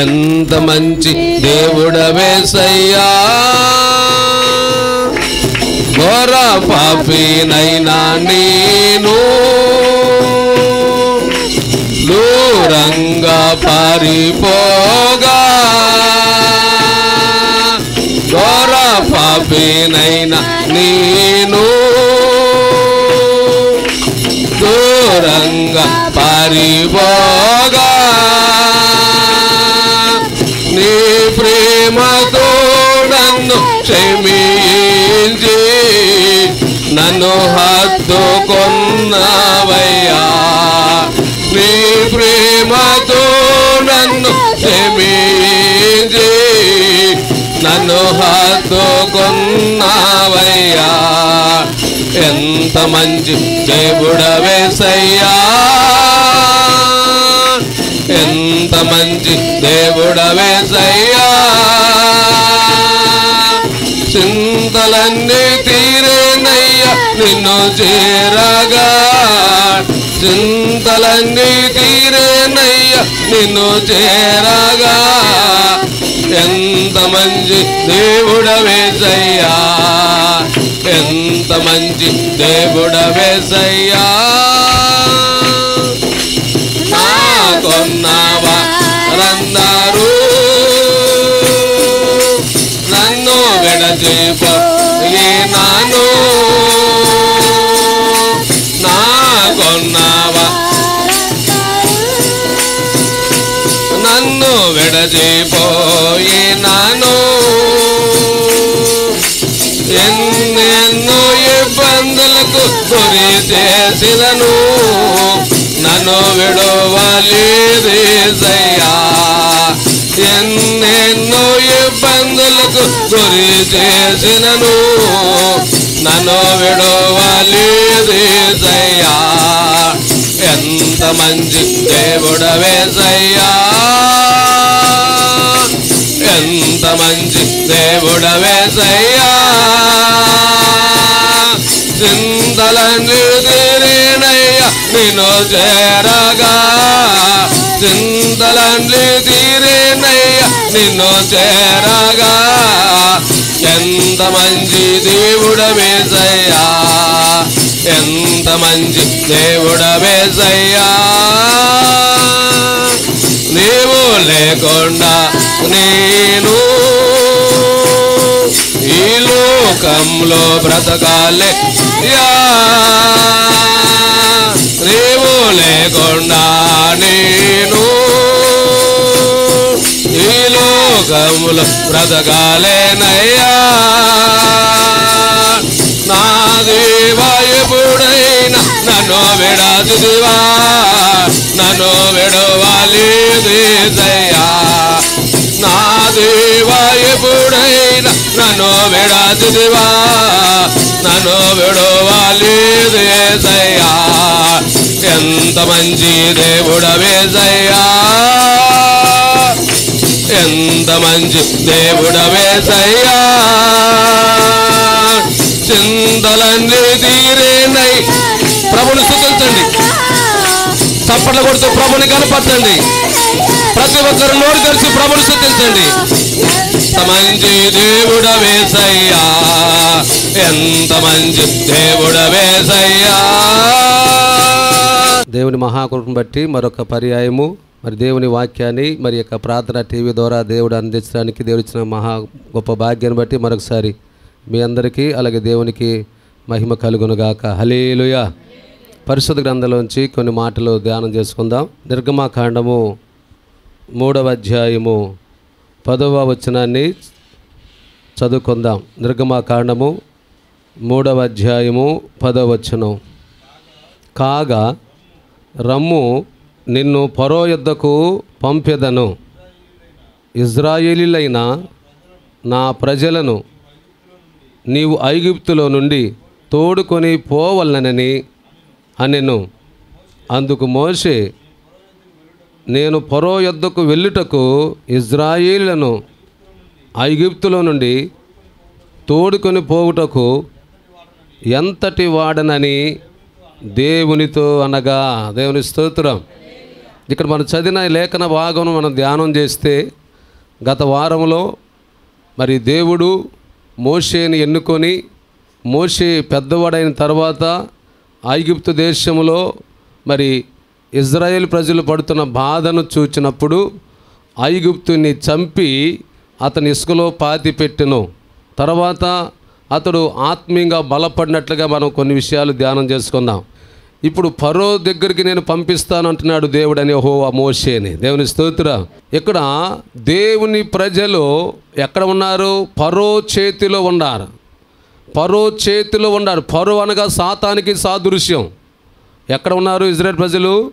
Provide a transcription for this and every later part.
ఎంత మంచి దేవుడవేసయ్యా ఘోర పాపినైనా నేను. దూరంగా పారిపోగా. ఘోర పాపినైనా నేను. దూరంగా పారిపో నన్ను హత్తుకొన్నవయ్యా నీ ప్రేమతో నన్ను క్షమించి నన్ను హత్తుకొన్నవయ్యా ఎంత మంచి దేవుడవేసయ్యా. ఎంత మంచి దేవుడవేసయ్యా. చింతలన్నీ తీరే నిన్ను చేరగా చింతలన్నీ తీరేనయ్య నిన్ను చేరగా ఎంత మంచి దేవుడవేసయ్యా ఎంత మంచి దేవుడవేసయ్యా విడచిపోయి ఎన్నెన్నో ఇబ్బందులకు గురి చేసినను. నన్ను విడవలేదేసయ్యా ఎన్నెన్నో ఇబ్బందులకు గురి చేసినను. నన్ను విడవలేదేసయ్యా ఎంత మంచి దేవుడవేసయ్యా ఎంత మంచి దేవుడవేసయ్యా చింతలన్నీ తీరేనయ్యా నిన్ను చేరగా. చింతలన్నీ తీరేనయ్యా నిన్ను చేరగా. ఎంత మంచి దేవుడవేసయ్యా ఎంత మంచి దేవుడవేసయ్యా నీవు లేకుండా నేను ఈ లోకంలో బ్రతకాలే. యా! నీవు లేకుండా నేను ఈ లోకములో బ్రతకాలేనయ్యా. నా దేవా ఎప్పుడైనా నన్ను విడాదివా నన్ను విడవాలి దేశయ్యా నా దేవా ఎప్పుడైనా నన్ను విడాదివా నన్ను విడవాలి దేశయ్యా ఎంత మంచి దేవుడవేసయ్యా ఎంత మంచి దేవుడవేసయ్యా చింతలన్నీ తీరేనై ప్రభుని స్థుతించండి. చప్పట్లు కొడుతూ ప్రభుని కనపరచండి. ప్రతి ఒక్కరు నోరు తెరిచి ప్రభుని స్థుతించండి. మంచి దేవుడ వేసయ్యా ఎంత మంచి దేవుడవేసయ్యా దేవుని మహాకృపను బట్టి మరొక పర్యాయము. మరి దేవుని వాక్యాన్ని మరి యొక్క ప్రార్థన టీవీ ద్వారా దేవుడు అందించడానికి దేవుడు ఇచ్చిన మహా గొప్ప భాగ్యాన్ని బట్టి మరొకసారి మీ అందరికీ అలాగే దేవునికి మహిమ కలుగునుగాక. హలీలుయ పరిశుద్ధ గ్రంథంలోంచి కొన్ని మాటలు ధ్యానం చేసుకుందాం. నిర్గమాకాండము మూడవ అధ్యాయము పదవ వచనాన్ని చదువుకుందాం. నిర్గమాకాండము మూడవ అధ్యాయము పదవ వచనం. కాగా రమ్ము నిన్ను పరో యుద్ధకు పంపెదను. ఇజ్రాయేలీలైన నా ప్రజలను నీవు ఐగుప్తులో నుండి తోడుకొని పోవలనని అనెను. అందుకు మోషే నేను పరో యొద్దకు వెళ్ళుటకు ఇజ్రాయిలను ఐగుప్తులో నుండి తోడుకొని పోవుటకు ఎంతటి వాడనని దేవునితో అనగా దేవుని స్తోత్రం. ఇక్కడ మనం చదివిన లేఖన భాగం మనం ధ్యానం చేస్తే గత వారంలో మరి దేవుడు మోషేని ఎన్నుకొని మోషే పెద్దవాడైన తర్వాత ఐగుప్తు దేశంలో మరి ఇజ్రాయేల్ ప్రజలు పడుతున్న బాధను చూచినప్పుడు ఐగుప్తుని చంపి అతని ఇసుకలో పాతి పెట్టెను. తర్వాత అతడు ఆత్మీయంగా బలపడినట్లుగా మనం కొన్ని విషయాలు ధ్యానం చేసుకుందాం. ఇప్పుడు పరో దగ్గరికి నేను పంపిస్తాను అంటున్నాడు దేవుడు అని ఓహో ఆ మోషేని. దేవుని స్తోత్ర. ఇక్కడ దేవుని ప్రజలు ఎక్కడ ఉన్నారు? పరో చేతిలో ఉన్నారు. పరో చేతిలో ఉన్నారు. పరో అనగా సాతానికి సాదృశ్యం. ఎక్కడ ఉన్నారు ఇజ్రాయెల్ ప్రజలు?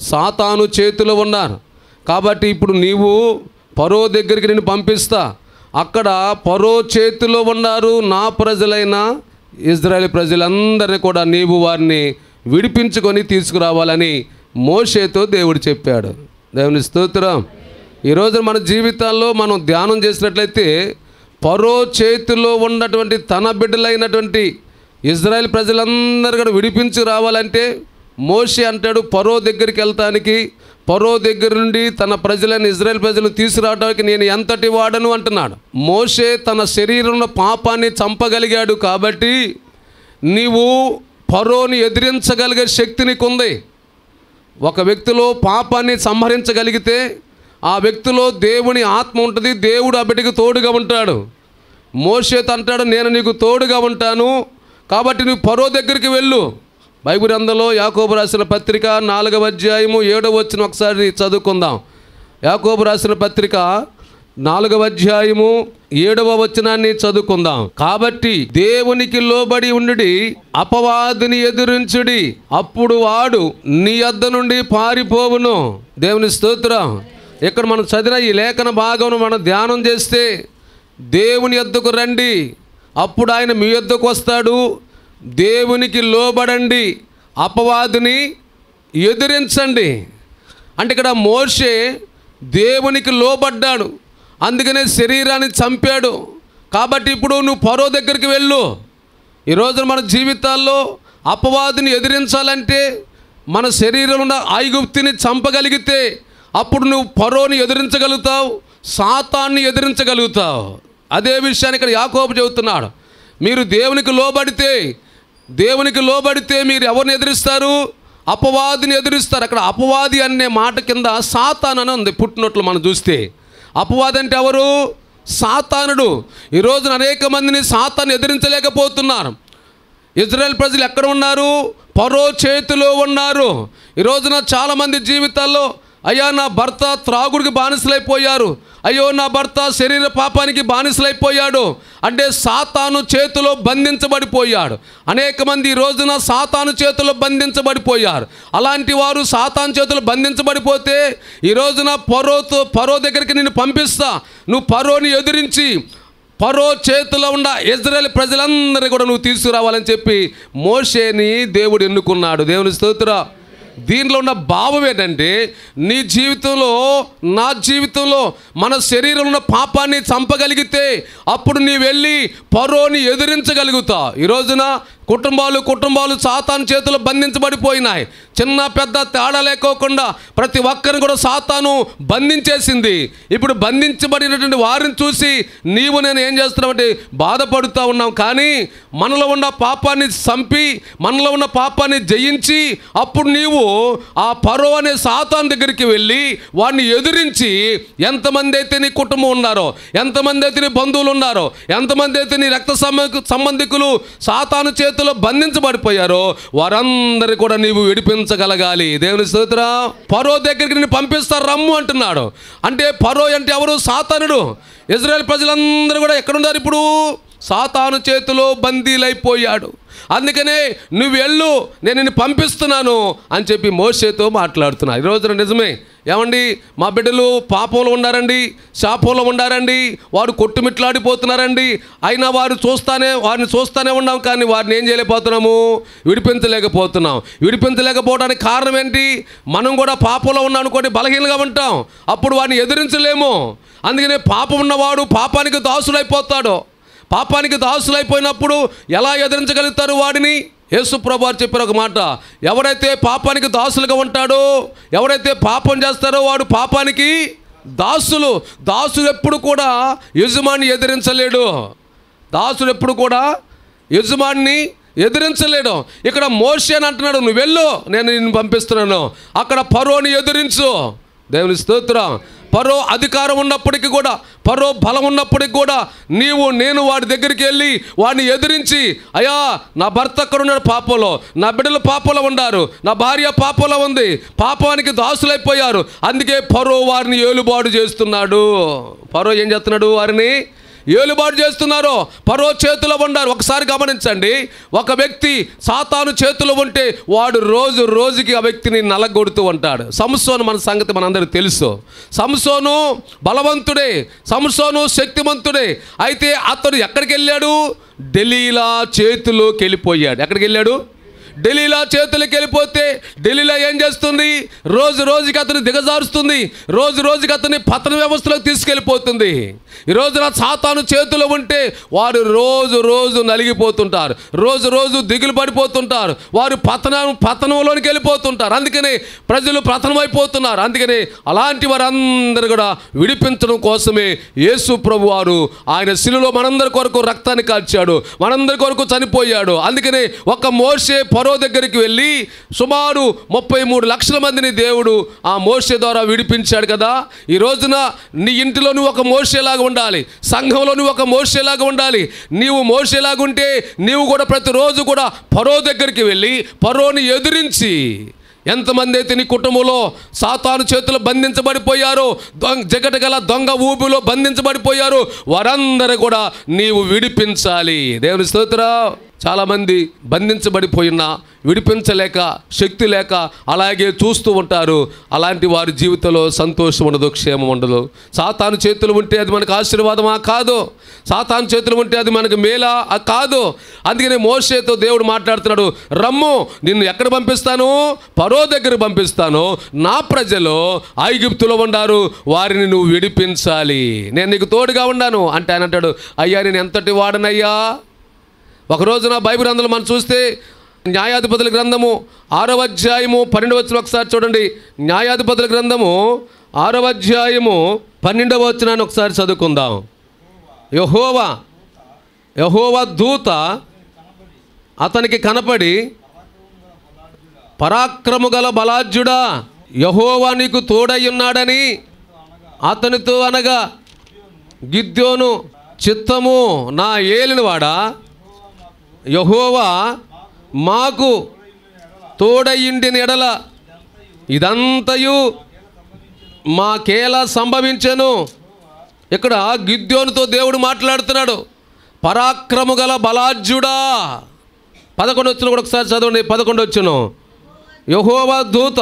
సాతాను చేతిలో ఉన్నారు. కాబట్టి ఇప్పుడు నీవు పరో దగ్గరికి నేను పంపిస్తా. అక్కడ పరో చేతిలో ఉన్నారు నా ప్రజలైన ఇజ్రాయెల్ ప్రజలందరినీ కూడా నీవు వారిని విడిపించుకొని తీసుకురావాలని మోషేతో దేవుడు చెప్పాడు. దేవుని స్తోత్రం. ఈరోజు మన జీవితాల్లో మనం ధ్యానం చేసినట్లయితే పరో చేతిలో ఉన్నటువంటి తన బిడ్డలైనటువంటి ఇజ్రాయెల్ ప్రజలందరూ కూడా విడిపించి రావాలంటే మోషే అంటాడు పరో దగ్గరికి వెళ్తానికి పరో దగ్గర నుండి తన ప్రజలను ఇజ్రాయెల్ ప్రజలను తీసుకురావడానికి నేను ఎంతటి వాడను? అంటున్నాడు. మోషే తన శరీరంలో పాపాన్ని చంపగలిగాడు కాబట్టి నీవు పరోని ఎదిరించగలిగే శక్తి నీకుంది. ఒక వ్యక్తిలో పాపాన్ని సంహరించగలిగితే ఆ వ్యక్తిలో దేవుని ఆత్మ ఉంటుంది దేవుడు ఆ బిడ్డకి తోడుగా ఉంటాడు. మోషేత్ అంటాడు నేను నీకు తోడుగా ఉంటాను కాబట్టి నువ్వు పరో దగ్గరికి వెళ్ళు. బైబిల్ అందులో యాకోబు రాసిన పత్రిక నాలుగవ అధ్యాయము ఏడవ వచ్చిన ఒకసారి చదువుకుందాం. యాకోబు రాసిన పత్రిక నాలుగవ అధ్యాయము ఏడవ వచనాన్ని చదువుకుందాం. కాబట్టి దేవునికి లోబడి ఉండి అపవాదిని ఎదురించుడి అప్పుడు వాడు నీ అద్ద నుండి పారిపోవును. దేవుని స్తోత్రం. ఇక్కడ మనం చదివిన ఈ లేఖన భాగం మనం ధ్యానం చేస్తే దేవుని ఎద్దుకు రండి. అప్పుడు ఆయన మీ ఎద్దుకు వస్తాడు. దేవునికి లోబడండి అపవాదిని ఎదిరించండి. అంటే ఇక్కడ మోషే దేవునికి లోబడ్డాడు అందుకనే శరీరాన్ని చంపాడు. కాబట్టి ఇప్పుడు నువ్వు పరో దగ్గరికి వెళ్ళు. ఈరోజు మన జీవితాల్లో అపవాదిని ఎదిరించాలంటే మన శరీరంలో ఉన్న ఐగుప్తిని చంపగలిగితే అప్పుడు నువ్వు పరోని ఎదిరించగలుగుతావు సాతాన్ని ఎదిరించగలుగుతావు. అదే విషయాన్ని ఇక్కడ యాకోబు చెబుతున్నాడు. మీరు దేవునికి లోబడితే దేవునికి లోబడితే మీరు ఎవరిని ఎదిరిస్తారు? అపవాదిని ఎదిరిస్తారు. అక్కడ అపవాది అనే మాట కింద సాతాన్ అని ఉంది పుట్టినట్లు మనం చూస్తే. అపవాది అంటే ఎవరు? సాతానుడు. ఈ రోజున అనేక మందిని సాతాను ఎదిరించలేకపోతున్నారు. ఇజ్రాయెల్ ప్రజలు ఎక్కడ ఉన్నారు? పరో చేతిలో ఉన్నారు. ఈ రోజున చాలామంది జీవితాల్లో అయ్యా నా భర్త త్రాగుడికి బానిసలైపోయారు. అయ్యో నా భర్త శరీర పాపానికి బానిసలైపోయాడు. అంటే సాతాను చేతిలో బంధించబడిపోయాడు. అనేక మంది ఈ రోజున సాతాను చేతిలో బంధించబడిపోయారు. అలాంటి వారు సాతాను చేతులు బంధించబడిపోతే ఈ రోజున పరోతో పరో దగ్గరికి నేను పంపిస్తా. నువ్వు పరోని ఎదిరించి పరో చేతిలో ఉన్న ఇజ్రాయెల్ ప్రజలందరినీ కూడా నువ్వు తీసుకురావాలని చెప్పి మోషేని దేవుడు ఎన్నుకున్నాడు. దేవుని స్తోత్రం. దీనిలో ఉన్న భావం ఏంటంటే నీ జీవితంలో నా జీవితంలో మన శరీరంలో ఉన్న పాపాన్ని చంపగలిగితే అప్పుడు నీ వెళ్ళి పరోని ఎదిరించగలుగుతా. ఈ రోజున కుటుంబాలు కుటుంబాలు సాతాను చేతులు బంధించబడిపోయినాయి. చిన్న పెద్ద తేడా లేకోకుండా ప్రతి ఒక్కరిని కూడా సాతాను బంధించేసింది. ఇప్పుడు బంధించబడినటువంటి వారిని చూసి నీవు నేను ఏం చేస్తున్నామంటే బాధపడుతూ ఉన్నాం కానీ మనలో ఉన్న పాపాన్ని చంపి మనలో ఉన్న పాపాన్ని జయించి అప్పుడు నీవు ఆ పరో అనే సాతాన్ దగ్గరికి వెళ్ళి వాడిని ఎదిరించి ఎంతమంది అయితే నీ కుటుంబం ఉన్నారో ఎంతమంది అయితే నీ బంధువులు ఉన్నారో ఎంతమంది అయితే నీ రక్త సంబంధికులు సాతాను చేతు బంధించబడిపోయారో వారందరి కూడా నీవు విడిపించగలగాలి. దేవుని స్తోత్ర. పరో దగ్గరికి నేను పంపిస్తారు రమ్ము అంటున్నాడు. అంటే పరో అంటే ఎవరు? సాతానుడు. ఇజ్రాయెల్ ప్రజలందరూ కూడా ఎక్కడున్నారు ఇప్పుడు? సాతాను చేతిలో బందీలైపోయాడు. అందుకనే నువ్వు వెళ్ళు నేను నిన్ను పంపిస్తున్నాను అని చెప్పి మోసేతో మాట్లాడుతున్నా. ఈ రోజున నిజమే. ఏమండి? మా బిడ్డలు పాపంలో ఉన్నారండి శాపంలో ఉన్నారండి వారు కొట్టుమిట్లాడిపోతున్నారండి. అయినా వారు చూస్తానే వారిని చూస్తానే ఉన్నాం కానీ వారిని ఏం చేయలేకపోతున్నాము? విడిపించలేకపోతున్నాం. విడిపించలేకపోవడానికి కారణం ఏంటి? మనం కూడా పాపంలో ఉన్నాం అనుకోండి బలహీనంగా ఉంటాం. అప్పుడు వారిని ఎదిరించలేము. అందుకనే పాపం ఉన్నవాడు పాపానికి దాసుడైపోతాడు. పాపానికి దాసులైపోయినప్పుడు ఎలా ఎదిరించగలుగుతారు వాడిని? యేసు ప్రభు చెప్పారు ఒక మాట ఎవరైతే పాపానికి దాసులుగా ఉంటాడో ఎవరైతే పాపం చేస్తారో వాడు పాపానికి దాసులు. దాసులు ఎప్పుడు కూడా యజమాని ఎదిరించలేడు. దాసుడు ఎప్పుడు కూడా యజమాని ఎదిరించలేడు. ఇక్కడ మోషి అని అంటున్నాడు నువ్వు వెళ్ళు నేను నిన్ను పంపిస్తున్నాను. అక్కడ పరోని ఎదిరించు. దేవుని స్తోత్రం. పరో అధికారం ఉన్నప్పటికీ కూడా పరో బలం ఉన్నప్పటికీ కూడా నీవు నేను వాడి దగ్గరికి వెళ్ళి వాడిని ఎదిరించి అయ్యా నా భర్త అక్కడ ఉన్నాడు పాపంలో నా బిడ్డలు పాపంలో ఉన్నారు నా భార్య పాపంలో ఉంది పాపానికి దాసులైపోయారు అందుకే పరో వారిని ఏలుబాటు చేస్తున్నాడు. పరో ఏం చేస్తున్నాడు వారిని? ఏలుబాటు చేస్తున్నారో పరో చేతిలో ఉన్నారు. ఒకసారి గమనించండి. ఒక వ్యక్తి సాతాను చేతిలో ఉంటే వాడు రోజు రోజుకి ఆ వ్యక్తిని నలగొడుతూ ఉంటాడు. సంసోను మన సంగతి మనందరికీ తెలుసు. సంసోను బలవంతుడే సంసోను శక్తివంతుడే అయితే అతడు ఎక్కడికి వెళ్ళాడు? ఢిల్లీలా చేతిలోకి వెళ్ళిపోయాడు. ఎక్కడికి వెళ్ళాడు? ఢిల్లీలో చేతులకి వెళ్ళిపోతే ఢిల్లీలో ఏం చేస్తుంది? రోజు రోజుకి అతను దిగజారుస్తుంది. రోజు రోజుకి అతన్ని పతన వ్యవస్థలోకి తీసుకెళ్ళిపోతుంది. ఈ రోజున సాతాను చేతిలో ఉంటే వారు రోజు రోజు నలిగిపోతుంటారు. రోజు రోజు దిగులు పడిపోతుంటారు. వారు పతనం పతనంలోనికి వెళ్ళిపోతుంటారు. అందుకనే ప్రజలు పతనమైపోతున్నారు. అందుకనే అలాంటి వారందరూ కూడా విడిపించడం కోసమే యేసు ప్రభు వారు ఆయన శిలులో మనందరి కొరకు రక్తాన్ని కాల్చాడు. మనందరి కొరకు చనిపోయాడు. అందుకనే ఒక మోసే పరో దగ్గరికి వెళ్ళి సుమారు ముప్పై మూడు లక్షల మందిని దేవుడు ఆ మోసే ద్వారా విడిపించాడు కదా. ఈ రోజున నీ ఇంటిలో నువ్వు ఒక మోసేలాగా ఉండాలి. సంఘంలో నువ్వు ఒక మోసేలాగా ఉండాలి. నీవు మోసేలాగా ఉంటే నీవు కూడా ప్రతిరోజు కూడా పరో దగ్గరికి వెళ్ళి పరోని ఎదిరించి ఎంతమంది అయితే నీ కుటుంబంలో సాతాను చేతులు బంధించబడిపోయారో దొంగ జగట గల దొంగ ఊపిలో బంధించబడిపోయారు వారందరూ కూడా నీవు విడిపించాలి. దేవుని స్తోత్రం. చాలామంది బంధించబడిపోయినా విడిపించలేక శక్తి లేక అలాగే చూస్తూ ఉంటారు. అలాంటి వారి జీవితంలో సంతోషం ఉండదు క్షేమం ఉండదు. సాతాను చేతులు ఉంటే అది మనకు ఆశీర్వాదమా? కాదు. సాతాను చేతులు ఉంటే అది మనకు మేలా? ఆ కాదు. అందుకనే మోషేతో దేవుడు మాట్లాడుతున్నాడు రమ్ము నిన్ను ఎక్కడ పంపిస్తాను? పరో దగ్గర పంపిస్తాను. నా ప్రజలు ఐగిప్తులో ఉండారు. వారిని నువ్వు విడిపించాలి. నేను నీకు తోడుగా ఉన్నాను. అంటే ఆయన అంటాడు అయ్యా నేను ఎంతటి వాడనయ్యా? ఒక రోజున బైబిల్ అందులో మనం చూస్తే న్యాయాధిపతుల గ్రంథము ఆరవ అధ్యాయము పన్నెండవ వచ్చిన ఒకసారి చూడండి. న్యాయాధిపతుల గ్రంథము ఆరవ అధ్యాయము పన్నెండవ వచ్చినాన్ని ఒకసారి చదువుకుందాం. యహోవా యహోవా దూత అతనికి కనపడి పరాక్రము గల బలాజ్యుడా యహోవా నీకు తోడై ఉన్నాడని అతనితో అనగా గిద్యోను చిత్తము నా ఏలినవాడా? యహోవా మాకు తోడయిండిన ఎడల ఇదంతయు మాకేలా సంభవించను. ఇక్కడ గిద్యోనుతో దేవుడు మాట్లాడుతున్నాడు. పరాక్రము గల బలాజ్యుడా పదకొండు వచ్చిన కూడా ఒకసారి చదవండి పదకొండు వచ్చును. యహోవా దూత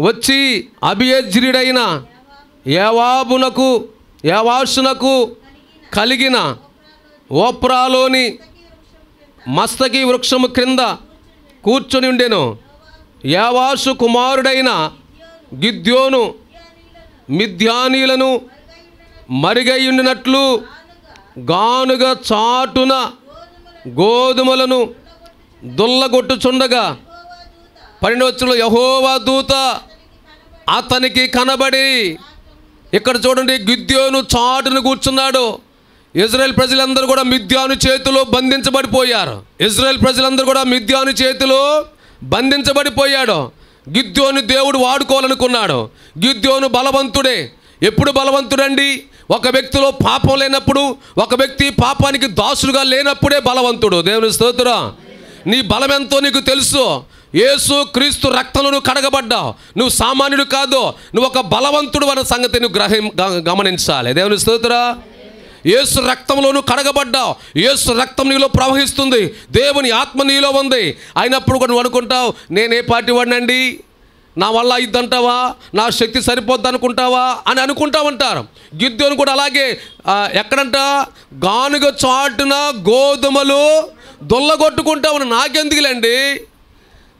వచ్చి అభియజ్రుడైన యావాబునకు యావాషునకు కలిగిన ఓప్రాలోని మస్తకి వృక్షము క్రింద కూర్చొని ఉండెను. యావాసు కుమారుడైన గిద్యోను మిథ్యానీలను మరిగయుండినట్లు గానుగ చాటున గోధుమలను దుల్లగొట్టుచుండగా పన్నెండవచ్చులో యహోవా దూత అతనికి కనబడి ఇక్కడ చూడండి గిద్యోను చాటును కూర్చున్నాడు. ఇజ్రాయెల్ ప్రజలందరూ కూడా మిథ్యాను చేతిలో బంధించబడిపోయారు. ఇజ్రాయెల్ ప్రజలందరూ కూడా మిథ్యాను చేతిలో బంధించబడిపోయాడు. గిద్యోను దేవుడు వాడుకోవాలనుకున్నాడు. గిద్యోను బలవంతుడే. ఎప్పుడు బలవంతుడండి? ఒక వ్యక్తిలో పాపం లేనప్పుడు ఒక వ్యక్తి పాపానికి దాసులుగా లేనప్పుడే బలవంతుడు. దేవుని స్తోత్రం. నీ బలం ఎంతో నీకు తెలుసు. యేసు క్రీస్తు రక్తంలో నువ్వు కడగబడ్డావు. నువ్వు సామాన్యుడు కాదు. నువ్వు ఒక బలవంతుడు అన్న సంగతి నువ్వు గ్రహం గ- గమనించాలి. దేవుని స్తోత్ర. ఏసు రక్తంలోనూ కడగబడ్డావు ఏసు రక్తం నీలో ప్రవహిస్తుంది. దేవుని ఆత్మ నీలో ఉంది. అయినప్పుడు కూడా నువ్వు అనుకుంటావు నేనే పార్టీ వాడినండి నా వల్ల ఇద్దంటావా నా శక్తి సరిపోద్ది అనుకుంటావా? అని అనుకుంటామంటారు. గిద్దెను కూడా అలాగే ఎక్కడంట? గానుగ చాటున గోధుమలు దొల్లగొట్టుకుంటామని నాకెందుకులేండి?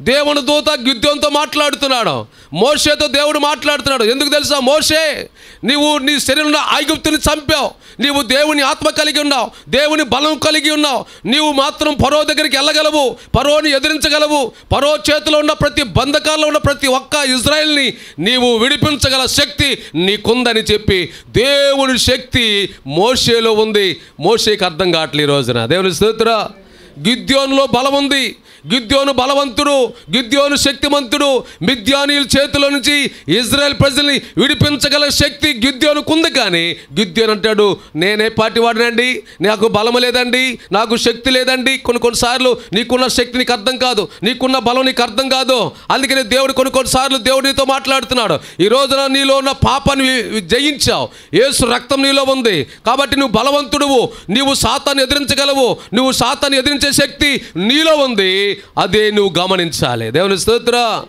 దేవుని దూత యుద్ధంతో మాట్లాడుతున్నాడు. మోషేతో దేవుడు మాట్లాడుతున్నాడు. ఎందుకు తెలుసా? మోషే నీవు నీ శరీరంలో ఐగుప్తుని చంపావు. నీవు దేవుని ఆత్మ కలిగి ఉన్నావు. దేవుని బలం కలిగి ఉన్నావు. నీవు మాత్రం పరో దగ్గరికి వెళ్ళగలవు. పరోని ఎదిరించగలవు. పరో చేతిలో ఉన్న ప్రతి బంధకాల్లో ఉన్న ప్రతి ఒక్క ఇజ్రాయెల్ని నీవు విడిపించగల శక్తి నీకుందని చెప్పి దేవుని శక్తి మోషేలో ఉంది. మోషేకి అర్థం కావట్లే ఈ రోజున. దేవుని స్తోత్ర. గిద్యోనులో బలం ఉంది. గిద్యోను బలవంతుడు గిద్యోను శక్తిమంతుడు. మిద్యానీయుల చేతిలో నుంచి ఇజ్రాయెల్ ప్రజల్ని విడిపించగల శక్తి గిద్యోనుకు ఉంది కానీ గిద్యోను అంటాడు నేనే పార్టీ వాడినండి నాకు బలం లేదండి నాకు శక్తి లేదండి. కొన్ని కొన్నిసార్లు నీకున్న శక్తి నీకు అర్థం కాదు నీకున్న బలం నీకు అర్థం కాదు. అందుకని దేవుడు కొన్ని కొన్నిసార్లు దేవుడు నీతో మాట్లాడుతున్నాడు. ఈ రోజున నీలో ఉన్న పాపాన్ని జయించావు. ఏసు రక్తం నీలో ఉంది. కాబట్టి నువ్వు బలవంతుడువు. నీవు సాతాన్ని ఎదిరించగలవు. నువ్వు సాతాన్ని ఎదిరించ శక్తి నీలో ఉంది. అదే నువ్వు గమనించాలి. దేవుని స్తోత్ర.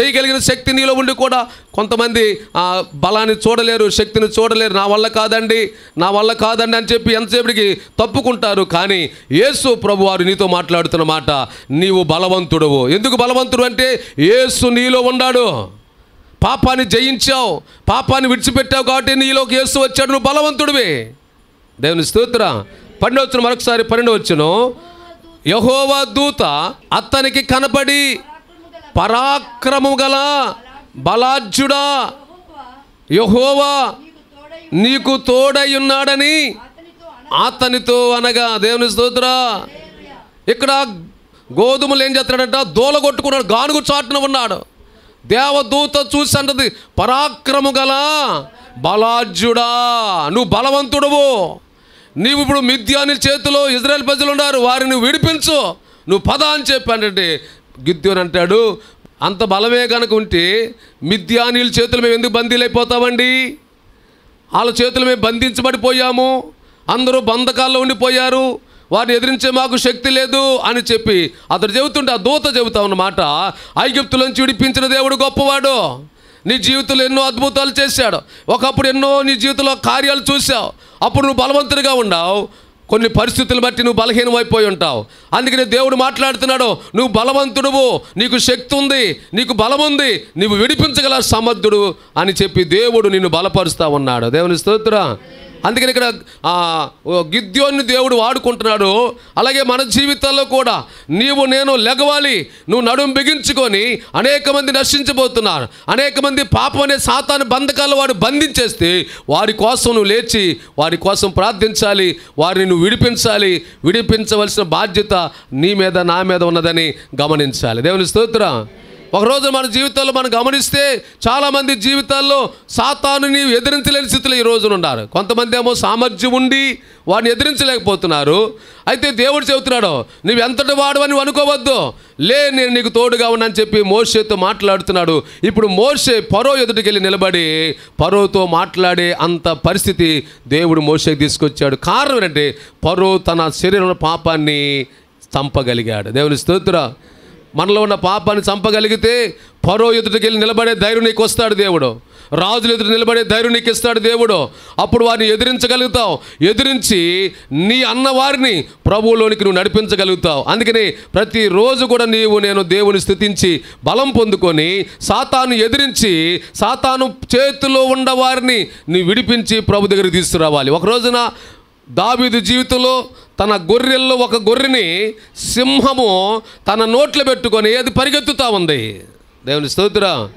చేయగలిగిన శక్తి నీలో ఉండి కూడా కొంతమంది ఆ బలాన్ని చూడలేరు శక్తిని చూడలేరు. నా వల్ల కాదండి నా వల్ల కాదండి అని చెప్పి ఎంతసేపటికి తప్పుకుంటారు. కానీ యేసు ప్రభు వారు నీతో మాట్లాడుతున్న మాట నీవు బలవంతుడవు. ఎందుకు బలవంతుడు అంటే యేసు నీలో ఉన్నాడు. పాపాన్ని జయించావు పాపాన్ని విడిచిపెట్టావు కాబట్టి నీలోకి యేసు వచ్చాడు. నువ్వు బలవంతుడివి. దేవుని స్తోత్ర. పన్నెండు వచ్చిన మరొకసారి పన్నెండు వచ్చును యహోవా దూత అతనికి కనపడి పరాక్రము గల బలాజ్యుడా యహోవా నీకు తోడై ఉన్నాడని అతనితో అనగా దేవుని స్తోత్ర. ఇక్కడ గోధుమలు ఏం చేస్తున్నాడంట? దూల కొట్టుకున్నాడు గానుగు చాటున ఉన్నాడు. దేవదూత చూసి అంటది పరాక్రము గల బలాజ్యుడా నువ్వు బలవంతుడవు. నీవు ఇప్పుడు మిథ్యాని చేతిలో ఇజ్రాయెల్ ప్రజలు ఉన్నారు వారిని విడిపించు. నువ్వు పద అని చెప్పానంటే గిద్యోని అంటాడు అంత బలమే కనుక ఉంటే మిథ్యానీల చేతులు మేము ఎందుకు బందీలైపోతామండి వాళ్ళ చేతులు మేము బంధించబడిపోయాము అందరూ బంధకాల్లో ఉండిపోయారు వారిని ఎదిరించే మాకు శక్తి లేదు అని చెప్పి అతడు చెబుతుంటే ఆ దూత చెబుతా ఉన్నమాట ఐగుప్తులోంచి విడిపించిన దేవుడు గొప్పవాడు. నీ జీవితంలో ఎన్నో అద్భుతాలు చేశాడు. ఒకప్పుడు ఎన్నో నీ జీవితంలో కార్యాలు చూసావు అప్పుడు నువ్వు బలవంతుడిగా ఉన్నావు. కొన్ని పరిస్థితులు బట్టి నువ్వు బలహీనమైపోయి ఉంటావు. అందుకని దేవుడు మాట్లాడుతున్నాడు నువ్వు బలవంతుడువు నీకు శక్తి ఉంది నీకు బలం ఉంది నువ్వు విడిపించగల సమర్థుడు అని చెప్పి దేవుడు నిన్ను బలపరుస్తా ఉన్నాడు. దేవుని స్తోత్రం. అందుకని ఇక్కడ గిద్యోన్ని దేవుడు వాడుకుంటున్నాడు. అలాగే మన జీవితాల్లో కూడా నీవు నేను లెగవాలి నువ్వు నడుం బిగించుకొని అనేక మంది నశించబోతున్నారు అనేక మంది పాపం అనే సాతాను బంధకాలు వాడు బంధించేస్తే వారి కోసం నువ్వు లేచి వారి కోసం ప్రార్థించాలి వారిని నువ్వు విడిపించాలి. విడిపించవలసిన బాధ్యత నీ మీద నా మీద ఉన్నదని గమనించాలి. దేవుని స్తోత్రం. ఒకరోజు మన జీవితాల్లో మనం గమనిస్తే చాలామంది జీవితాల్లో సాతానుని ఎదిరించలేని స్థితిలో ఈ రోజున ఉన్నారు. కొంతమంది ఏమో సామర్థ్యం ఉండి వాడిని ఎదిరించలేకపోతున్నారు. అయితే దేవుడు చెబుతున్నాడు నువ్వు ఎంతటి వాడు అని అనుకోవద్దు. లే నేను నీకు తోడుగా ఉన్నానని చెప్పి మోషేతో మాట్లాడుతున్నాడు. ఇప్పుడు మోషే పరో ఎదుటికెళ్ళి నిలబడి పరోతో మాట్లాడే అంత పరిస్థితి దేవుడు మోషేకి తీసుకొచ్చాడు. కారణం ఏంటంటే పరో తన శరీరంలో పాపాన్ని చంపగలిగాడు. దేవుని స్తోత్ర. మనలో ఉన్న పాపాన్ని చంపగలిగితే పరో ఎదుటికి వెళ్ళి నిలబడే ధైర్యం నీకు వస్తాడు దేవుడు. రాజులు ఎదురు నిలబడే ధైర్యం నీకు ఇస్తాడు దేవుడు. అప్పుడు వారిని ఎదిరించగలుగుతావు. ఎదిరించి నీ అన్నవారిని ప్రభువులోనికి నువ్వు నడిపించగలుగుతావు. అందుకని ప్రతిరోజు కూడా నీవు నేను దేవుని స్థుతించి బలం పొందుకొని సాతాను ఎదిరించి సాతాను చేతిలో ఉన్న వారిని నీ విడిపించి ప్రభు దగ్గరికి తీసుకురావాలి. ఒక రోజున దావీదు జీవితంలో తన గొర్రెల్లో ఒక గొర్రెని సింహము తన నోట్లో పెట్టుకొని అది పరిగెత్తుతూ ఉంది. దేవుని స్తోత్ర.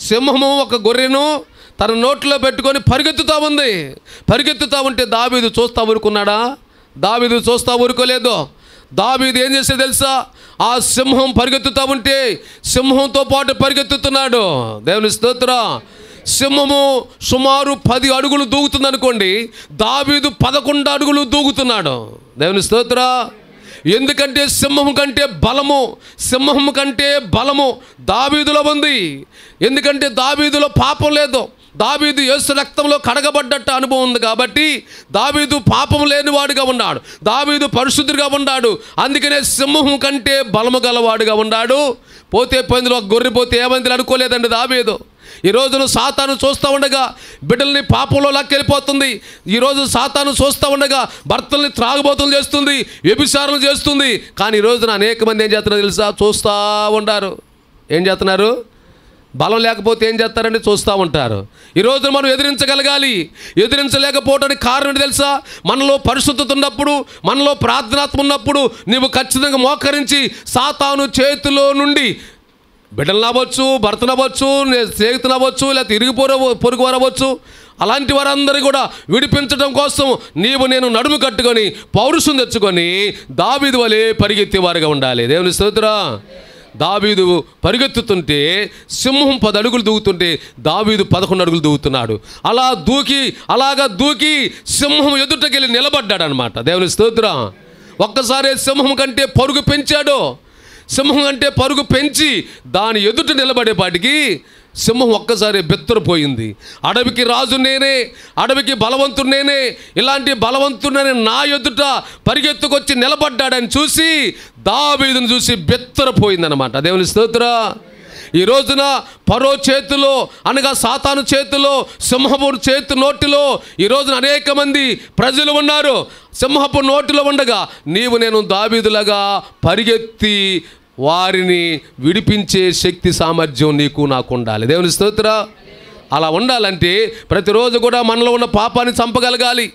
సింహము ఒక గొర్రెను తన నోట్లో పెట్టుకొని పరిగెత్తుతూ ఉంది. పరిగెత్తుతా ఉంటే దావీదు చూస్తా ఊరుకున్నాడా? దావీదు చూస్తా ఊరుకోలేదు. దావీదు ఏం చేస్తే తెలుసా? ఆ సింహం పరిగెత్తుతా ఉంటే సింహంతో పాటు పరిగెత్తుతున్నాడు. దేవుని స్తోత్రం. సింహము సుమారు పది అడుగులు దూకుతుంది అనుకోండి దావీదు పదకొండు అడుగులు దూకుతున్నాడు. దేవుని స్తోత్ర. ఎందుకంటే సింహం కంటే బలము సింహం కంటే బలము దావీదులో ఉంది. ఎందుకంటే దావీదులో పాపం లేదు. దావీదు యేసు రక్తంలో కడగబడ్డట్టు అనుభవం ఉంది కాబట్టి దావీదు పాపం లేనివాడుగా ఉన్నాడు. దావీదు పరిశుద్ధుడిగా ఉన్నాడు. అందుకనే సింహం కంటే బలము గలవాడుగా ఉన్నాడు. పోతే పోయిందిలో ఒక గొర్రె పోతే ఏమైంది అనుకోలేదండి దావీదు. ఈ రోజున సాతాను చూస్తూ ఉండగా బిడ్డల్ని పాపంలో లాక్కెళ్ళిపోతుంది. ఈరోజు సాతాను చూస్తూ ఉండగా భర్తల్ని త్రాగుబోతులు చేస్తుంది వ్యభిచారం చేస్తుంది. కానీ ఈ రోజున అనేక మంది ఏం చేస్తున్నారు తెలుసా? చూస్తూ ఉన్నారు ఏం చేస్తున్నారు? బలం లేకపోతే ఏం చేస్తారని చూస్తూ ఉంటారు. ఈరోజు మనం ఎదిరించగలగాలి. ఎదిరించలేకపోవటానికి కారణం తెలుసా? మనలో పరిశుద్ధత ఉన్నప్పుడు మనలో ప్రార్థనాత్మ ఉన్నప్పుడు నీవు ఖచ్చితంగా మోకరించి సాతాను చేతిలో నుండి బిడ్డలు అవ్వచ్చు భర్తను అవ్వచ్చు స్నేహితులు అవ్వచ్చు లేకపోతే ఇరుగు పొరుగు పొరుగు అవ్వచ్చు. అలాంటి వారందరూ కూడా విడిపించడం కోసం నీవు నేను నడుము కట్టుకొని పౌరుషం తెచ్చుకొని దావిధి వలె పరిగెత్తేవారుగా ఉండాలి. దేవుని స్తోత్రం. దావీదు పరిగెత్తుతుంటే సింహం పది అడుగులు దూకుతుంటే దావీదు పదకొండు అడుగులు దూకుతున్నాడు. అలా దూకి అలాగా దూకి సింహం ఎదుటకెళ్ళి నిలబడ్డాడు అనమాట దేవుని స్తోత్రం. ఒక్కసారి సింహం కంటే పరుగు పెంచాడు. సింహం అంటే పరుగు పెంచి దాని ఎదుట నిలబడేపాటికి సింహం ఒక్కసారి బెత్తరపోయింది. అడవికి రాజు నేనే అడవికి బలవంతుడు నేనే ఇలాంటి బలవంతుడని నా ఎదుట పరిగెత్తుకొచ్చి నిలబడ్డాడని చూసి దావీదును చూసి బెత్తరపోయిందనమాట దేవుని స్తోత్ర. ఈ రోజున పరో చేతిలో అనగా సాతాను చేతిలో సింహపు చేతి నోటిలో ఈ రోజున అనేక మంది ప్రజలు ఉన్నారు. సింహపు నోటిలో ఉండగా నీవు నేను దావీదులాగా పరిగెత్తి వారిని విడిపించే శక్తి సామర్థ్యం నీకు నాకు ఉండాలి దేవుని స్తోత్ర. అలా ఉండాలంటే ప్రతిరోజు కూడా మనలో ఉన్న పాపాన్ని చంపగలగాలి.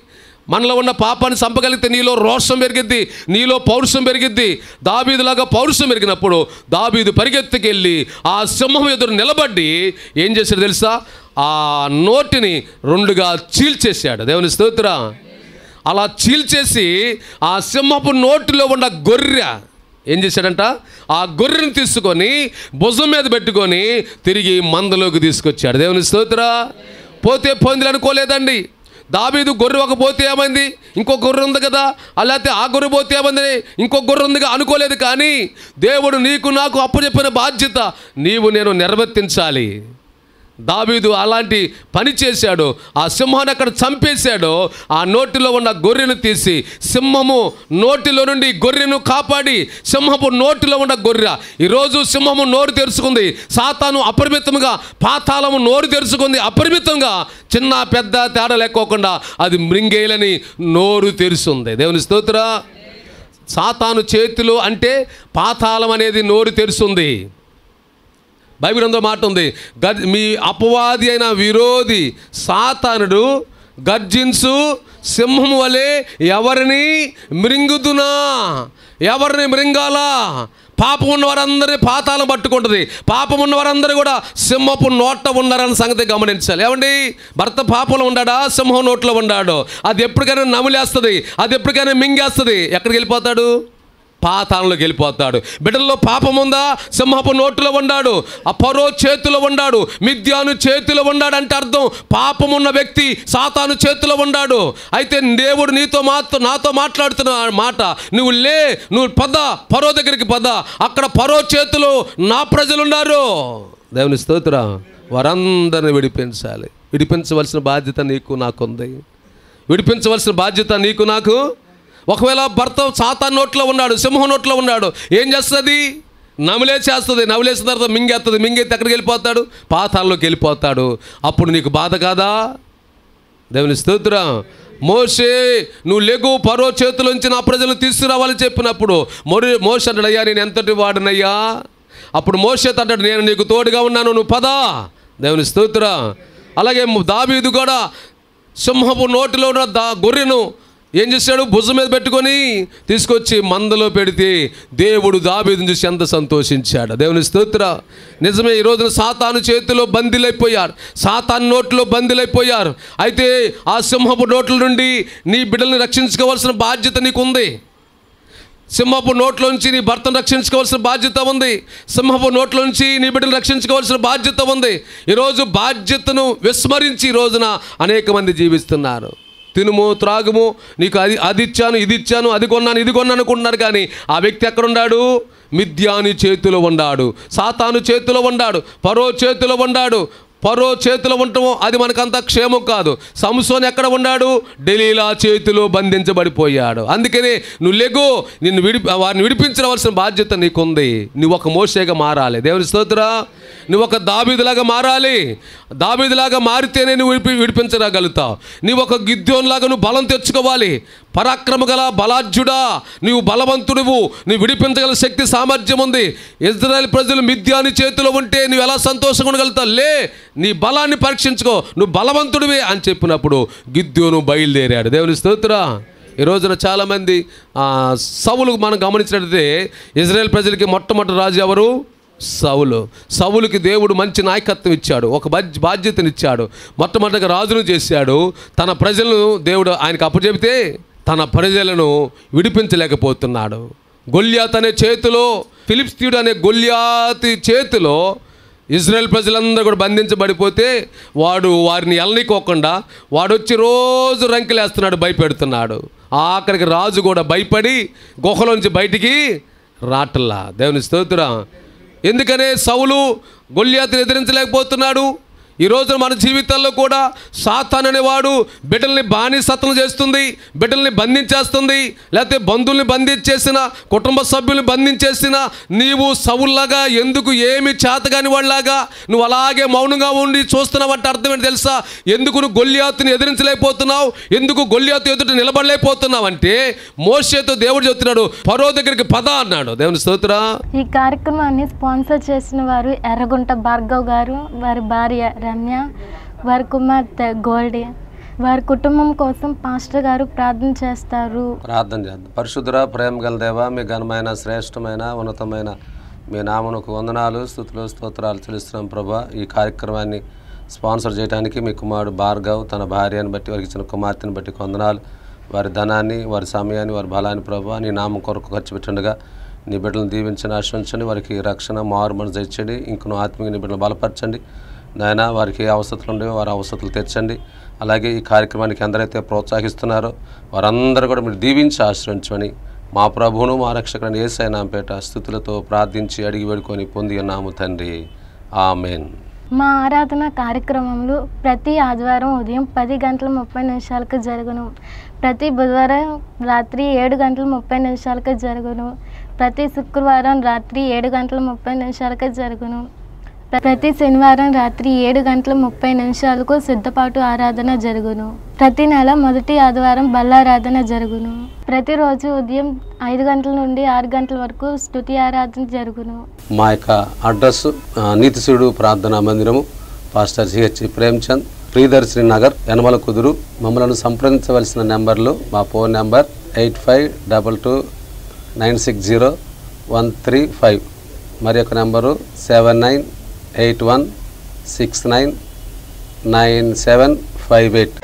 మనలో ఉన్న పాపాన్ని చంపగలిగితే నీలో రోషం పెరిగిద్ది నీలో పౌరుషం పెరిగిద్ది. దాబీదులాగా పౌరుషం పెరిగినప్పుడు దాబీదు పరిగెత్తుకెళ్ళి ఆ సింహం ఎదురు నిలబడి ఏం చేశాడు తెలుసా? ఆ నోటిని రెండుగా చీల్చేశాడు. దేవుని స్తోత్ర. అలా చీల్చేసి ఆ సింహపు నోటిలో ఉన్న గొర్రె ఏం చేశాడంట? ఆ గొర్రెని తీసుకొని భుజం మీద పెట్టుకొని తిరిగి మందలోకి తీసుకొచ్చాడు. దేవుని స్తోత్ర. పోతే పొందిలు అనుకోలేదండి. దాబీదు గొర్రె ఒక పోతే ఏమైంది? ఇంకో గొర్రె ఉంది కదా. అలాగే ఆ గొర్రె పోతే ఏమైంది ఇంకో గొర్రె ఉందిగా అనుకోలేదు కానీ దేవుడు నీకు నాకు అప్పచెప్పిన బాధ్యత నీవు నేను నిర్వర్తించాలి. దావీదు అలాంటి పని చేశాడు. ఆ సింహాన్ని అక్కడ చంపేశాడు. ఆ నోటిలో ఉన్న గొర్రెను తీసి సింహము నోటిలో నుండి గొర్రెను కాపాడి సింహపు నోటిలో ఉన్న గొర్రె. ఈరోజు సింహము నోరు తెరుచుకుంది. సాతాను అపరిమితంగా పాతాళము నోరు తెరుచుకుంది. అపరిమితంగా చిన్న పెద్ద తేడా లేకోకుండా అది మృంగేలని నోరు తెరుస్తుంది. దేవుని స్తోత్ర. సాతాను చేతిలో అంటే పాతాళం అనేది నోరు తెరుస్తుంది. బైబిల్ అందులో మాట ఉంది. గర్ మీ అపవాది అయిన విరోధి సాతానుడు గర్జించు సింహం వలె ఎవరిని మృంగుదునా ఎవరిని మృంగాలా? పాపం ఉన్న వారందరినీ పాతాలను పట్టుకుంటుంది. పాపం ఉన్న వారందరూ కూడా సింహపు నోట ఉన్నారన్న సంగతి గమనించాలి. ఏమండి? భర్త పాపంలో ఉన్నాడా సింహం నోట్లో ఉన్నాడు అది ఎప్పటికైనా నమిలేస్తుంది. అది ఎప్పటికైనా మింగేస్తుంది. ఎక్కడికి వెళ్ళిపోతాడు? పాతాళంలోకి వెళ్ళిపోతాడు. బిడ్డల్లో పాపం ఉందా సింహపు నోటులో ఉన్నాడు ఆ పరో చేతిలో ఉన్నాడు మిథ్యాను చేతిలో ఉన్నాడు అంటే అర్థం. పాపం ఉన్న వ్యక్తి సాతాను చేతిలో ఉన్నాడు అయితే దేవుడు నీతో మాతో నాతో మాట్లాడుతున్న మాట నువ్వు లే నువ్వు పద పరో దగ్గరికి పద. అక్కడ పరో చేతిలో నా ప్రజలు ఉన్నారు దేవుని స్తోత్ర. వారందరిని విడిపించాలి. విడిపించవలసిన బాధ్యత నీకు నాకుంది. విడిపించవలసిన బాధ్యత నీకు నాకు ఒకవేళ భర్త సాతా నోట్లో ఉన్నాడు సింహం నోట్లో ఉన్నాడు ఏం చేస్తుంది? నమిలేసేస్తుంది నమిలేసిన తర్వాత మింగేస్తుంది మింగెత్తి ఎక్కడికి వెళ్ళిపోతాడు? పాతాల్లోకి వెళ్ళిపోతాడు. అప్పుడు నీకు బాధ కాదా? దేవుని స్తోత్రం. మోషే నువ్వు లెగు పరో చేతిలోంచి నా ప్రజలు తీసుకురావాలని చెప్పినప్పుడు మొరి మోష అంటాడు అయ్యా నేను ఎంతటి వాడినయ్యా? అప్పుడు మోషే అంటాడు నేను నీకు తోడుగా ఉన్నాను. నువ్వు పదా. దేవుని స్తోత్రం. అలాగే దాబీదు కూడా సింహపు నోటిలో ఉన్న దా గొర్రెను ఏం చేశాడు? భుజం మీద పెట్టుకొని తీసుకొచ్చి మందలో పెడితే దేవుడు దాబీదుని చూసి ఎంత సంతోషించాడు. దేవుని స్తోత్ర. నిజమే ఈ రోజున సాతాను చేతిలో బందీలైపోయారు. సాతాను నోట్లో బందీలైపోయారు. అయితే ఆ సింహపు నోట్ల నుండి నీ బిడ్డల్ని రక్షించుకోవాల్సిన బాధ్యత నీకుంది. సింహపు నోట్లోంచి నీ భర్తను రక్షించుకోవాల్సిన బాధ్యత ఉంది. సింహపు నోట్లోంచి నీ బిడ్డను రక్షించుకోవాల్సిన బాధ్యత ఉంది. ఈరోజు బాధ్యతను విస్మరించి ఈ రోజున అనేక మంది జీవిస్తున్నారు. తినుము త్రాగుము నీకు అది అది ఇచ్చాను ఇది ఇచ్చాను అది కొన్నాను ఇది కొన్నాను అనుకుంటున్నారు కానీ ఆ వ్యక్తి ఎక్కడున్నాడు? మిథ్యాని చేతిలో ఉన్నాడు సాతాను చేతిలో ఉన్నాడు పరో చేతిలో ఉన్నాడు పరో చేతిలో ఉండటం అది మనకంత క్షేమం కాదు. సంసోన్ ఎక్కడ ఉన్నాడు? డెలీలా చేతిలో బంధించబడిపోయాడు. అందుకని నువ్వు లెగు నిన్ను విడి వారిని విడిపించవలసిన బాధ్యత నీకుంది. నువ్వు ఒక మోసేగా మారాలి. దేవుని స్తోత్ర. నువ్వు ఒక దాబీదులాగా మారాలి. దాబీదులాగా మారితేనే నువ్వు విడిపి విడిపించగలుగుతావు. నువ్వు ఒక గిద్యోన్లాగా నువ్వు బలం తెచ్చుకోవాలి. పరాక్రమ గల బలాఢ్యుడా నీవు బలవంతుడువు నీవు విడిపించగల శక్తి సామర్థ్యం ఉంది. ఇజ్రాయెల్ ప్రజలు మిథ్యాని చేతిలో ఉంటే నువ్వు ఎలా సంతోషంగా ఉండగలుగుతావు లే నీ బలాన్ని పరీక్షించుకో నువ్వు బలవంతుడివే అని చెప్పినప్పుడు గిద్యోను బయలుదేరాడు. దేవుని స్తోత్రా. ఈ రోజున చాలామంది సవులు మనం గమనించినట్లయితే ఇజ్రాయెల్ ప్రజలకి మొట్టమొదటి రాజు ఎవరు? సవులు సవులకి దేవుడు మంచి నాయకత్వం ఇచ్చాడు ఒక బాధ్య బాధ్యతనిచ్చాడు. మొట్టమొదటిగా రాజును చేశాడు. తన ప్రజలను దేవుడు ఆయనకు అప్పచెబితే తన ప్రజలను విడిపించలేకపోతున్నాడు. గొల్యాత్ అనే చేతిలో ఫిలిప్స్తీయుడు అనే గొల్యాతి చేతిలో ఇజ్రాయెల్ ప్రజలందరూ కూడా బంధించబడిపోతే వాడు వారిని ఎల్లనికోకుండా వాడు వచ్చి రోజు రంకెలేస్తున్నాడు భయపెడుతున్నాడు. ఆఖరికి రాజు కూడా భయపడి గుహలోంచి బయటికి రాటల్లా దేవుని స్తోత్రం. ఎందుకనే సౌలు గొల్యాతిని ఎదిరించలేకపోతున్నాడు? ఈ రోజున మన జీవితాల్లో కూడా సాతాన్ అనేవాడు బిడ్డల్ని బానిసత్వం చేస్తుంది బిడ్డల్ని బంధించేస్తుంది లేకపోతే బంధువుల్ని బంధించేసిన కుటుంబ సభ్యుల్ని బంధించేసిన నీవు సవుల్లాగా ఎందుకు ఏమి చేతగాని వాళ్ళలాగా నువ్వు అలాగే మౌనంగా ఉండి చూస్తున్నావంటే అర్థం ఏంటి తెలుసా? ఎందుకు నువ్వు గొల్లియాతుని ఎదిరించలేకపోతున్నావు? ఎందుకు గొల్లియాతు ఎదుట నిలబడలేకపోతున్నావు అంటే మోసేతో దేవుడు చెప్తున్నాడు పరో దగ్గరికి పద అన్నాడు. దేవుని స్తోత్ర. ఈ కార్యక్రమాన్ని స్పాన్సర్ చేసిన వారు ఎర్రగుంట భార్గవ్ గారు వారి భార్య రమ్య వారి కుమార్తె గోల్డీ వారి కుటుంబం కోసం పాస్టర్ గారు ప్రార్థన చేస్తారు. ప్రార్థన చేద్దాం. పరిశుద్ధుర ప్రేమ గల దేవ మీ ఘనమైన శ్రేష్టమైన ఉన్నతమైన మీ నామనుకు వందనాలు స్థుతులు స్తోత్రాలు చెల్లిస్తున్నాం ప్రభా. ఈ కార్యక్రమాన్ని స్పాన్సర్ చేయడానికి మీ కుమారుడు భార్గవ్ తన భార్యను బట్టి వారికి ఇచ్చిన కుమార్తెను బట్టి వందనాలు. వారి ధనాన్ని వారి సమయాన్ని వారి బలాన్ని ప్రభా నీ నామం కొరకు ఖర్చు పెట్టండుగా. నీ బిడ్డలను దీవించండి ఆశ్రయించండి వారికి రక్షణ మారుమని తెచ్చండి ఇచ్చండి ఇంకను ఆత్మీయ నీ బిడ్డలు బలపరచండి. నాయన వారికి ఏ అవసరాలు ఉండేవో వారి అవసరాలు తెచ్చండి అలాగే ఈ కార్యక్రమానికి ఎందరైతే ప్రోత్సహిస్తున్నారో. వారందరూ కూడా మీరు దీవించి ఆశ్రయించమని మా ప్రభువును మా రక్షకుని ఏసైనాంపేట స్థుతులతో ప్రార్థించి అడిగి వేడుకొని పొంది ఉన్నాము తండ్రి. ఆమెన్. మా ఆరాధన కార్యక్రమంలో ప్రతి ఆదివారం ఉదయం పది గంటల ముప్పై నిమిషాలకు జరుగును. ప్రతి బుధవారం రాత్రి ఏడు గంటల ముప్పై నిమిషాలకు జరుగును. ప్రతి శుక్రవారం రాత్రి ఏడు గంటల ముప్పై నిమిషాలకు జరుగును. ప్రతి శనివారం రాత్రి ఏడు గంటల ముప్పై నిమిషాలకు సిద్ధపాటు ఆరాధన జరుగును. ప్రతి నెల మొదటి ఆదివారం బల్లారాధన జరుగును. ప్రతిరోజు ఉదయం ఐదు గంటల నుండి ఆరు గంటల వరకు స్థుతి ఆరాధన జరుగును. మా యొక్క అడ్రస్ నీతిశుడు ప్రార్థనా మందిరము పాస్టర్ సిహెచ్ ప్రేమ్చంద్ ప్రియదర్శిని నగర్ యనమల కుదురు. మమ్మల్ని సంప్రదించవలసిన నెంబర్లు మా phone number eight five double two nine six zero one three five. మరి యొక్క number seven nine eight one six nine nine seven five eight.